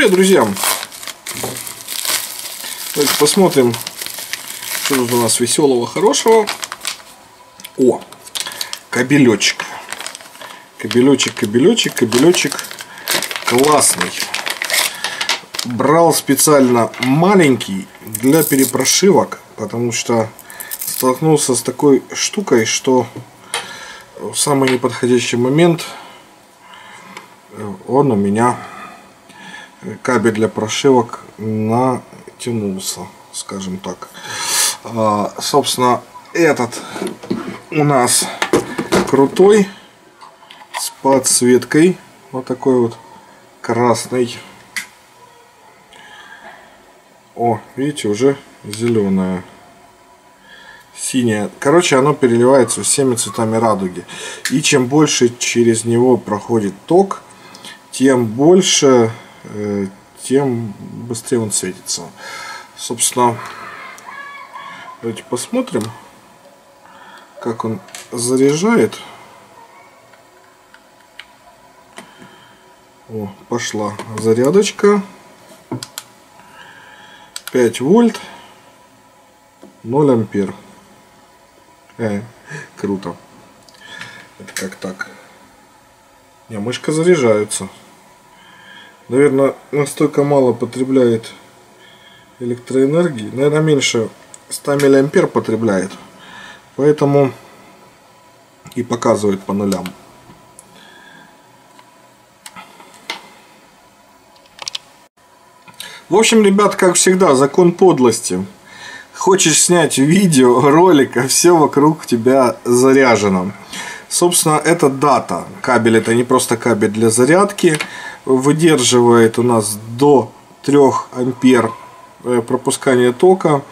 Привет, друзья! Давайте посмотрим, что тут у нас веселого, хорошего. О, кабелечек. Кабелечек, кабелечек, кабелечек классный. Брал специально маленький для перепрошивок, потому что столкнулся с такой штукой, что в самый неподходящий момент он у меня кабель для прошивок натянулся, скажем так. А, собственно, этот у нас крутой с подсветкой вот такой вот красный. О, видите, уже зеленая. Синяя. Короче, оно переливается всеми цветами радуги. И чем больше через него проходит ток, тем больше, тем быстрее он светится. Собственно, давайте посмотрим, как он заряжает. О, пошла зарядочка. 5 вольт, 0 ампер. Э, круто. Это как так? Не, мышка заряжается. Наверное, настолько мало потребляет электроэнергии. Наверное, меньше 100 миллиампер потребляет. Поэтому и показывает по нулям. В общем, ребят, как всегда, закон подлости. Хочешь снять видео, ролик, а все вокруг тебя заряжено. Собственно, это дата. Кабель это не просто кабель для зарядки. Выдерживает у нас до 3 ампер э, пропускания тока.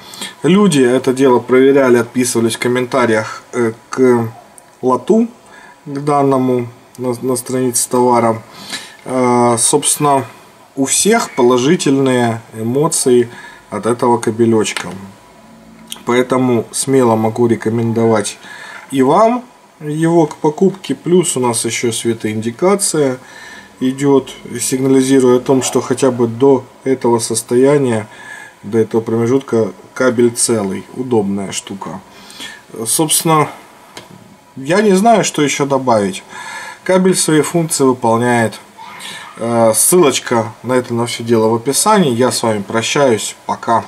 Люди это дело проверяли, отписывались в комментариях э, к лоту, к данному на, на странице товара. Э, собственно, у всех положительные эмоции от этого кабелечка. Поэтому смело могу рекомендовать и вам его к покупке. Плюс у нас еще светоиндикация идет, сигнализируя о том, что хотя бы до этого состояния, до этого промежутка кабель целый. Удобная штука. Собственно, я не знаю, что еще добавить. Кабель свои функции выполняет. Э, ссылочка на это на все дело в описании. Я с вами прощаюсь. Пока.